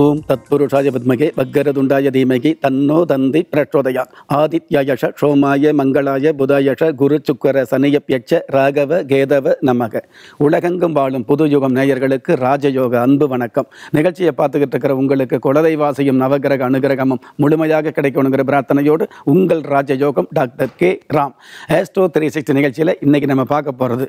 ஓம் தத்புருஷாய பத்மகே பக்கரதுண்டாய தீமகி தன்னோ தந்தி பிரச்சோதயா ஆதித்யாயஷ சோமாய மங்களாய புதாயஷ குரு சுக்கர சனியப்யட்ச ராகவ கேதவ நமக உலகெங்கும் வாழும் புது யுகம் நேயர்களுக்கு ராஜயோக அன்பு வணக்கம். நிகழ்ச்சியை பார்த்துக்கிட்டு இருக்கிற உங்களுக்கு குலதெய்வாசியும் நவகிரக அனுகிரகமும் முழுமையாக கிடைக்கணுங்கிற பிரார்த்தனையோடு உங்கள் ராஜயோகம் doctor K. Ram. Astro three sixty நிகழ்ச்சியில் இன்னைக்கு நம்ம பார்க்க போகிறது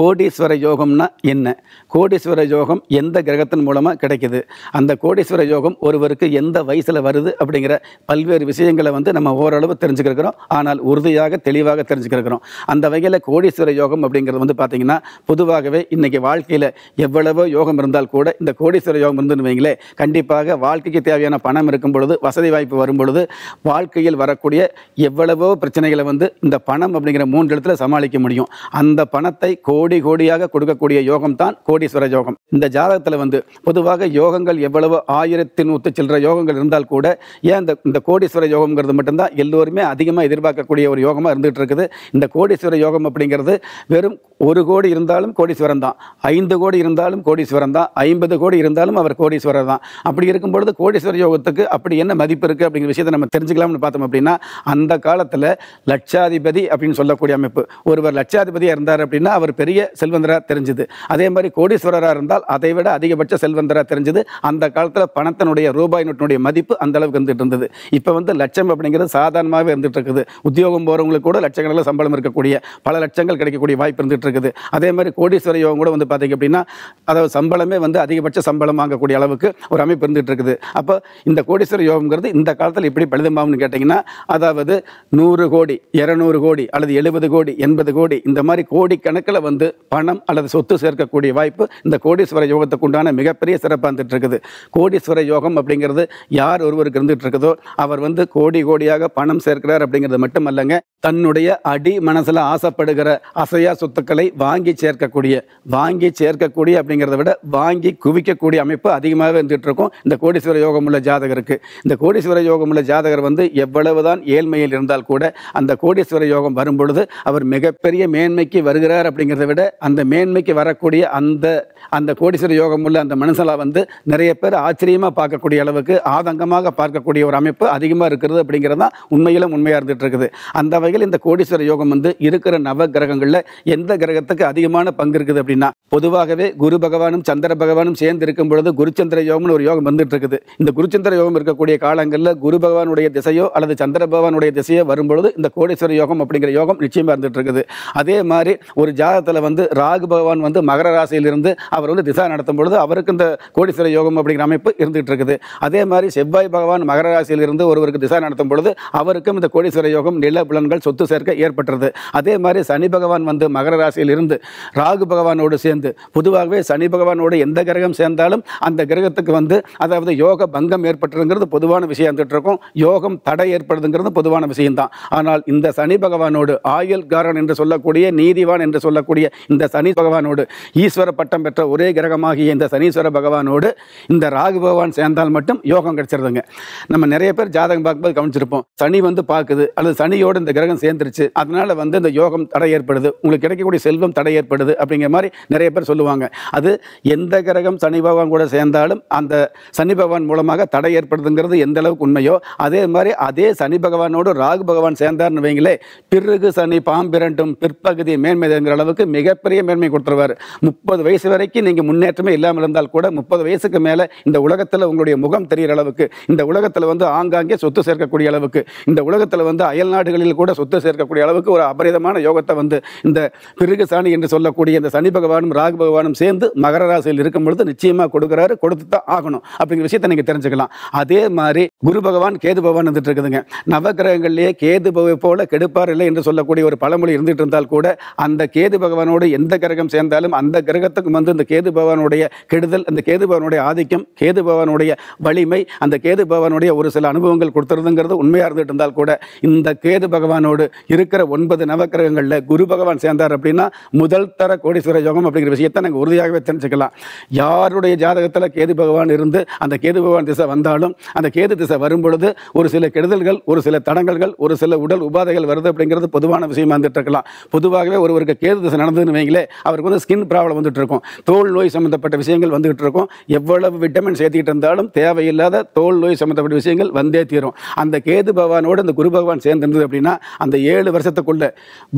கோடீஸ்வர யோகம்னா என்ன? கோடீஸ்வர யோகம் எந்த கிரகத்தின் மூலமாக கிடைக்குது? அந்த கோடி கோடீஸ்வர யோகம் ஒருவருக்கு எந்த வயசில் வருது அப்படிங்கிற பல்வேறு விஷயங்களை வந்து நம்ம ஓரளவு தெரிஞ்சுக்கிறோம் ஆனால் உறுதியாக தெளிவாக தெரிஞ்சுக்கிறோம் அந்த வகையில் கோடீஸ்வர யோகம் அப்படிங்கிறது வந்து பார்த்திங்கன்னா பொதுவாகவே இன்றைக்கி வாழ்க்கையில் எவ்வளவோ யோகம் இருந்தால் கூட இந்த கோடீஸ்வர யோகம் இருந்துன்னு வைங்களே கண்டிப்பாக வாழ்க்கைக்கு தேவையான பணம் இருக்கும் பொழுது வசதி வாய்ப்பு வரும் பொழுது வாழ்க்கையில் வரக்கூடிய எவ்வளவோ பிரச்சனைகளை வந்து இந்த பணம் அப்படிங்கிற மூன்று இடத்துல சமாளிக்க முடியும். அந்த பணத்தை கோடி கோடியாக கொடுக்கக்கூடிய யோகம் தான் கோடீஸ்வர யோகம். இந்த ஜாதகத்தில் வந்து பொதுவாக யோகங்கள் எவ்வளவோ ஆயிரத்தி நூற்று சில்லற யோகங்கள் இருந்தால் கூட ஏன் இந்த இந்த கோடீஸ்வர யோகம்ங்கிறது மட்டும்தான் எல்லோருமே அதிகமாக எதிர்பார்க்கக்கூடிய ஒரு யோகமாக இருந்துகிட்டு இருக்குது இந்த கோடீஸ்வர யோகம் அப்படிங்கிறது வெறும் ஒரு கோடி இருந்தாலும் கோடீஸ்வரன் தான். ஐந்து கோடி இருந்தாலும் கோடீஸ்வரன் தான். ஐம்பது கோடி இருந்தாலும் அவர் கோடீஸ்வரர் தான். அப்படி இருக்கும் பொழுது கோடீஸ்வர யோகத்துக்கு அப்படி என்ன மதிப்பு இருக்குது அப்படிங்கிற விஷயத்தை நம்ம தெரிஞ்சுக்கலாம்னு பார்த்தோம் அப்படின்னா அந்த காலத்தில் லட்சாதிபதி அப்படின்னு சொல்லக்கூடிய அமைப்பு. ஒருவர் லட்சாதிபதியாக இருந்தார் அப்படின்னா அவர் பெரிய செல்வந்தராக தெரிஞ்சுது. அதே மாதிரி கோடீஸ்வரராக இருந்தால் அதை விட அதிகபட்ச செல்வந்தராக தெரிஞ்சுது. அந்த காலத்தில் பணத்தினுடைய ரூபாய் நோட்டினுடைய மதிப்பு அந்த அளவுக்கு இருந்துட்டு இருந்தது. இப்போ வந்து லட்சம் அப்படிங்கிறது சாதாரணமாகவே இருந்துட்டு இருக்குது. உத்தியோகம் போகிறவங்களுக்கு கூட லட்சக்கணக்கில் சம்பளம் இருக்கக்கூடிய பல லட்சங்கள் கிடைக்கக்கூடிய வாய்ப்பு இருந்துட்டு இருக்குது. அதே மாதிரி கோடீஸ்வர யோகம் கூட வந்து பார்த்தீங்க அப்படின்னா அதாவது சம்பளமே வந்து அதிகபட்ச சம்பளம் வாங்கக்கூடிய அளவுக்கு ஒரு அமைப்பு இருந்துட்டு இருக்குது. அப்போ இந்த கோடீஸ்வர யோகங்கிறது இந்த காலத்தில் எப்படி பலிதமாகும்னு கேட்டிங்கன்னா அதாவது நூறு கோடி இரநூறு கோடி அல்லது எழுபது கோடி எண்பது கோடி இந்த மாதிரி கோடி கணக்கில் வந்து பணம் அல்லது சொத்து சேர்க்கக்கூடிய வாய்ப்பு இந்த கோடீஸ்வர யோகத்துக்கு உண்டான மிகப்பெரிய சிறப்பாக இருந்துட்டு இருக்குது. கோடி கோடீஸ்வர யோகம் அப்படிங்கிறது யார் ஒருவருக்கு இருந்துட்டு இருக்குதோ அவர் வந்து கோடி கோடியாக பணம் சேர்க்கிறார் அப்படிங்கிறது மட்டுமல்லங்க தன்னுடைய அடி மனசில் ஆசைப்படுகிற அசையா சொத்துக்களை வாங்கி சேர்க்கக்கூடிய வாங்கி சேர்க்கக்கூடிய அப்படிங்கிறத விட வாங்கி குவிக்கக்கூடிய அமைப்பு அதிகமாகவே இருந்துட்டு இருக்கும் இந்த கோடீஸ்வர யோகம் உள்ள ஜாதகருக்கு. இந்த கோடீஸ்வர யோகம் உள்ள ஜாதகர் வந்து எவ்வளவுதான் ஏழ்மையில் இருந்தால் கூட அந்த கோடீஸ்வர யோகம் வரும் பொழுது அவர் மிகப்பெரிய மேன்மைக்கு வருகிறார் அப்படிங்கிறத விட அந்த மேன்மைக்கு வரக்கூடிய அந்த அந்த கோடீஸ்வர யோகம் உள்ள அந்த மனுஷலா வந்து நிறைய பேர் ஆச்சரியமாக பார்க்கக்கூடிய அளவுக்கு ஆதங்கமாக பார்க்கக்கூடிய ஒரு அமைப்பு அதிகமாக இருக்கிறது அப்படிங்கிறது தான் உண்மையிலும் உண்மையாக இருந்துகிட்டு இருக்குது. அந்த வகையில் இந்த கோடீஸ்வர யோகம் வந்து இருக்கிற நவ கிரகங்களில் எந்த கிரகத்துக்கு அதிகமான பங்கு இருக்குது அப்படின்னா பொதுவாகவே குரு பகவானும் சந்திர பகவானும் சேர்ந்து இருக்கும் பொழுது குருச்சந்திர யோகம்னு ஒரு யோகம் வந்துட்டு இருக்குது. இந்த குருச்சந்திர யோகம் இருக்கக்கூடிய காலங்களில் குரு பகவானுடைய திசையோ அல்லது சந்திர பகவானுடைய திசையோ வரும்பொழுது இந்த கோடீஸ்வர யோகம் அப்படிங்கிற யோகம் நிச்சயமாக இருந்துட்டு இருக்குது. அதே மாதிரி ஒரு ஜாதகத்தில் வந்து ராகு பகவான் வந்து மகர ராசியிலிருந்து அவர் வந்து திசா நடத்தும் பொழுது அவருக்கு இந்த கோடீஸ்வர யோகம் அப்படிங்கிற அமைப்பு இருந்துகிட்டு இருக்குது அதே மாதிரி செவ்வாய் பகவான் மகர ராசியிலிருந்து ஒருவருக்கு திசை நடத்தும் பொழுது அவருக்கும் இந்த கோடீஸ்வர யோகம் நில புலன்கள் சொத்து சேர்க்க ஏற்பட்டுறது அதே மாதிரி சனி பகவான் வந்து மகர ராசியில் இருந்து ராகு பகவானோடு சேர்ந்து பொதுவாகவே சனி பகவானோடு எந்த கிரகம் சேர்ந்தாலும் அந்த கிரகத்துக்கு வந்து அதாவது யோக பங்கம் ஏற்பட்டுருங்கிறது பொதுவான விஷயம் இருந்துட்டு இருக்கும் யோகம் தடை ஏற்படுதுங்கிறது பொதுவான விஷயம்தான். ஆனால் இந்த சனி பகவானோடு ஆயுள்காரன் என்று சொல்லக்கூடிய நீதிவான் என்று சொல்லக்கூடிய இந்த சனி பகவானோடு ஈஸ்வர பட்டம் பெற்ற ஒரே கிரகமாகிய இந்த சனீஸ்வர பகவானோடு இந்த ராக ராகு பகவான் சேர்ந்தால் மட்டும் யோகம் கிடைச்சிருதுங்க. நம்ம நிறைய பேர் ஜாதகம் பார்க்கும்போது கவனிச்சிருப்போம். சனி வந்து பார்க்குது அல்லது சனியோடு இந்த கிரகம் சேர்ந்துருச்சு அதனால வந்து இந்த யோகம் தடை ஏற்படுது உங்களுக்கு கிடைக்கக்கூடிய செல்வம் தடை ஏற்படுது அப்படிங்கிற மாதிரி நிறைய பேர் சொல்லுவாங்க. அது எந்த கிரகம் சனி பகவான் கூட சேர்ந்தாலும் அந்த சனி பகவான் மூலமாக தடை ஏற்படுதுங்கிறது எந்த அளவுக்கு உண்மையோ அதே மாதிரி அதே சனி பகவானோடு ராகு பகவான் சேர்ந்தார்னு வைங்களே பிறகு சனி பாம்பிரண்டும் பிற்பகுதி மேன்மைங்கிற அளவுக்கு மிகப்பெரிய மேன்மை கொடுத்துருவார். முப்பது வயசு வரைக்கும் நீங்கள் முன்னேற்றமே இல்லாமல் இருந்தால் கூட முப்பது வயசுக்கு மேலே இந்த உலகத்தில் உங்களுடைய முகம் தெரிகிற அளவுக்கு இந்த உலகத்தில் வந்து ஆங்காங்கே சொத்து சேர்க்கக்கூடிய அளவுக்கு இந்த உலகத்தில் வந்து அயல் நாடுகளில் கூட சொத்து சேர்க்கக்கூடிய அளவுக்கு ஒரு அபரிதமான யோகத்தை வந்து இந்த பிறகு சாணி என்று சொல்லக்கூடிய இந்த சனி பகவானும் ராகு பகவானும் சேர்ந்து மகர ராசியில் இருக்கும் பொழுது நிச்சயமாக கொடுக்குறாரு கொடுத்து தான் ஆகணும் அப்படிங்கிற விஷயத்தை நீங்கள் தெரிஞ்சுக்கலாம். அதே மாதிரி குரு பகவான் கேது பகவான் வந்துட்டு இருக்குதுங்க. நவகிரகங்கள்லேயே கேது போல கெடுப்பார் இல்லை என்று சொல்லக்கூடிய ஒரு பழமொழி இருந்துட்டு இருந்தால் கூட அந்த கேது பகவானோடு எந்த கிரகம் சேர்ந்தாலும் அந்த கிரகத்துக்கு வந்து இந்த கேது பகவானுடைய கெடுதல் அந்த கேது பகவானுடைய ஆதிக்கம் கேது பகவானுடைய வலிமை அந்த கேது பகவானுடைய ஒரு சில அனுபவங்கள் கொடுத்துருதுங்கிறது உண்மையாக இருந்துகிட்டு இருந்தால் கூட இந்த கேது பகவானோடு இருக்கிற ஒன்பது நவக்கிரகங்களில் குரு பகவான் சேர்ந்தார் அப்படின்னா முதல் தர கோடீஸ்வர யோகம் அப்படிங்கிற விஷயத்தை நாங்கள் உறுதியாகவே தெரிஞ்சுக்கலாம். யாருடைய ஜாதகத்தில் கேது பகவான் இருந்து அந்த கேது பகவான் திசை வந்தாலும் அந்த கேது திசை வரும் பொழுது ஒரு சில கெடுதல்கள் ஒரு சில தடங்கல்கள் ஒரு சில உடல் உபாதைகள் வருது அப்படிங்கிறது பொதுவான விஷயமா இருந்துட்டு இருக்கலாம். பொதுவாகவே ஒருவருக்கு கேது திசை நடந்ததுன்னு வைங்களே அவருக்கு வந்து ஸ்கின் ப்ராப்ளம் வந்துட்டு இருக்கும். தோல் நோய் சம்மந்தப்பட்ட விஷயங்கள் வந்துகிட்டு இருக்கும். எவ்வளவு விட்டமின் சேர்த்துக்கிட்டு இருந்தாலும் தேவையில்லாத தோல் நோய் சம்மந்தப்பட்ட விஷயங்கள் வந்தே தீரும். அந்த கேது பகவானோடு அந்த குரு பகவான் சேர்ந்திருந்தது அப்படின்னா அந்த ஏழு வருஷத்துக்குள்ள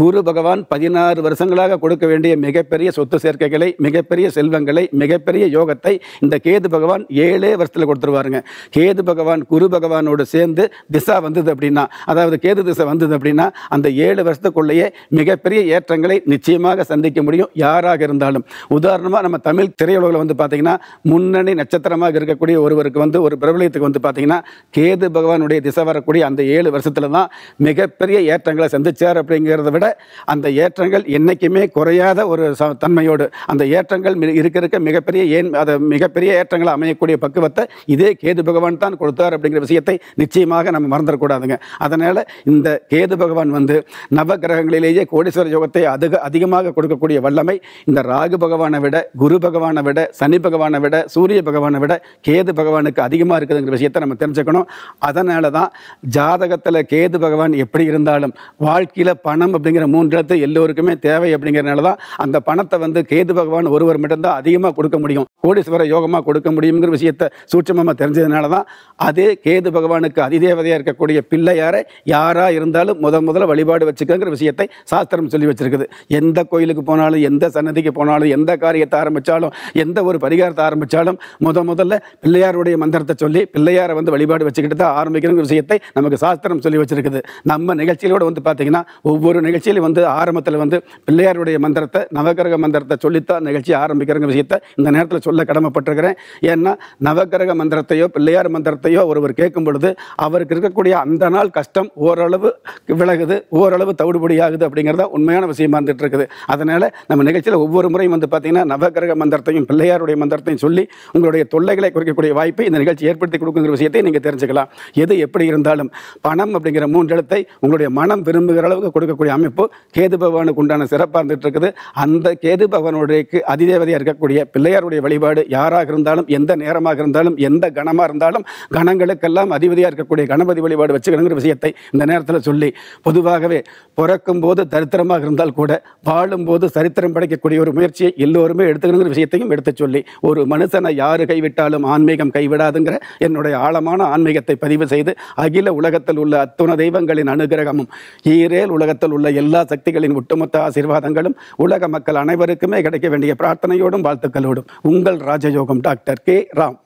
குரு பகவான் பதினாறு வருஷங்களாக கொடுக்க வேண்டிய மிகப்பெரிய சொத்து சேர்க்கைகளை மிகப்பெரிய செல்வங்களை மிகப்பெரிய யோகத்தை இந்த கேது பகவான் ஏழே வருஷத்தில் கொடுத்துருவாருங்க. கேது பகவான் குரு பகவானோடு சேர்ந்து திசா வந்தது அப்படின்னா அதாவது கேது திசை வந்தது அப்படின்னா அந்த ஏழு வருஷத்துக்குள்ளேயே மிகப்பெரிய ஏற்றங்களை நிச்சயமாக சந்திக்க முடியும் யாராக இருந்தாலும். உதாரணமாக நம்ம தமிழ் திரையுலகில் வந்து பார்த்தீங்கன்னா முன்னணி நட்சத்திரமாக இருக்கக்கூடிய ஒருவருக்கு வந்து ஒரு பிரபலயத்துக்கு வந்து பார்த்தீங்கன்னா கேது பகவானுடைய திசை வரக்கூடிய அந்த ஏழு வருஷத்துல தான் மிகப்பெரிய ஏற்றங்களை சந்திச்சார் அப்படிங்கிறத விட அந்த ஏற்றங்கள் என்றைக்குமே குறையாத ஒரு ச- தன்மையோடு அந்த ஏற்றங்கள் மி- இருக்க இருக்க மிகப்பெரிய ஏன் அதை மிகப்பெரிய ஏற்றங்களை அமையக்கூடிய பக்குவத்தை இதே கேது பகவான் தான் கொடுத்தார் அப்படிங்கிற விஷயத்தை நிச்சயமாக நம்ம மறந்துடக்கூடாதுங்க. அதனால் இந்த கேது பகவான் வந்து நவ கிரகங்களிலேயே கோடீஸ்வர யோகத்தை அதிக அதிகமாக கொடுக்கக்கூடிய வல்லமை இந்த ராகு பகவானை விட குரு பகவானை விட சனி பகவானை விட சூரிய பகவானை விட கேது பகவானுக்கு அதிகமாக இருக்குதுங்கிற விஷயத்தை நம்ம தெரிஞ்சுக்கணும். அதனால தான் ஜாதகத்தில் கேது பகவான் எப்படி இருந்தாலும் வாழ்க்கையில் பணம் அப்படிங்கிற மூன்று எல்லோருக்குமே தேவை அப்படிங்கிறனால தான் அந்த பணத்தை வந்து கேது பகவான் ஒருவர் மட்டும்தான் அதிகமாக கொடுக்க முடியும். கோடீஸ்வர யோகமாக கொடுக்க முடியுங்கிற விஷயத்தை சூட்சமமாக தெரிஞ்சதுனால தான் அதே கேது பகவானுக்கு அதிதேவதையாக இருக்கக்கூடிய பிள்ளையாரை யாராக இருந்தாலும் முத முதல்ல வழிபாடு வச்சுக்கங்கிற விஷயத்தை சாஸ்திரம் சொல்லி வச்சிருக்குது. எந்த கோயிலுக்கு போனாலும் எந்த சன்னதிக்கு போனாலும் எந்த காரியத்தை ஆரம்பித்தாலும் எந்த ஒரு பரிகாரத்தை ஆரம்பித்தாலும் முத முதல்ல பிள்ளையாருடைய மந்திரத்தை சொல்லி பிள்ளையாரை வந்து வழிபாடு வச்சுக்கிட்டு தான் ஆரம்பிக்கணுங்கிற விஷயத்தை நமக்கு சாஸ்திரம் சொல்லி வச்சிருக்குது. நம்ம நிகழ்ச்சியிலோடு வந்து பார்த்தீங்கன்னா ஒவ்வொரு நிகழ்ச்சியிலும் வந்து ஆரம்பத்தில் வந்து பிள்ளையாருடைய மந்திரத்தை நவகிரக மந்திரத்தை சொல்லித்தான் நிகழ்ச்சி ஆரம்பிக்கிறங்கிற விஷயத்தை இந்த நேரத்தில் சொல்ல கடமைப்பட்டிருக்கிறேன். ஏன்னா நவகிரக மந்திரத்தையோ பிள்ளையார் மந்திரத்தையோ ஒருவர் கேட்கும் பொழுது அவருக்கு இருக்கக்கூடிய அந்த நாள் கஷ்டம் ஓரளவு விலகுது ஓரளவு தவிடுபடியாகுது அப்படிங்கிறத உண்மையான விஷயமா இருந்துட்டு இருக்குது அதனால நம்ம நிகழ்ச்சியில் ஒவ்வொரு முறையும் வந்து பார்த்தீங்கன்னா நவகிரக மந்திரத்தையும் பிள்ளையாருடைய மந்திரத்தையும் சொல்லி உங்களுடைய தொல்லைகளை செலவுகளை குறைக்கக்கூடிய வாய்ப்பை இந்த நிகழ்ச்சி ஏற்படுத்தி கொடுக்குங்கிற விஷயத்தை நீங்கள் தெரிஞ்சுக்கலாம். எது எப்படி இருந்தாலும் பணம் அப்படிங்கிற மூன்றெழுத்தை உங்களுடைய மனம் விரும்புகிற அளவுக்கு கொடுக்கக்கூடிய அமைப்பு கேது பகவானுக்கு உண்டான சிறப்பாக இருந்துட்டு இருக்குது. அந்த கேது பகவானுடைய அதிதேவதையாக இருக்கக்கூடிய பிள்ளையாருடைய வழிபாடு யாராக இருந்தாலும் எந்த நேரமாக இருந்தாலும் எந்த கணமாக இருந்தாலும் கணங்களுக்கெல்லாம் அதிபதியாக இருக்கக்கூடிய கணபதி வழிபாடு வச்சுக்கணுங்கிற விஷயத்தை இந்த நேரத்தில் சொல்லி பொதுவாகவே பிறக்கும் போது தரித்திரமாக இருந்தால் கூட வாழும்போது சரித்திரம் படைக்கக்கூடிய ஒரு முயற்சியை எல்லோருமே எடுத்துக்கணுங்கிற விஷயத்தையும் எடுத்து சொல்லி ஒரு மனுஷனை யாரு கைவிட்டாலும் ஆன்மீகம் கைவிடாதுங்கிற என்னுடைய ஆழமான ஆன்மீகத்தை பதிவு செய்து அகில உலகத்தில் உள்ள அத்துண தெய்வங்களின் அனுகிரகமும் ஈரேல் உலகத்தில் உள்ள எல்லா சக்திகளின் ஒட்டுமொத்த ஆசீர்வாதங்களும் உலக மக்கள் அனைவருக்குமே கிடைக்க வேண்டிய பிரார்த்தனையோடும் வாழ்த்துக்களோடும். உங்கள் ராஜயோகம் டாக்டர் கே. ராம்.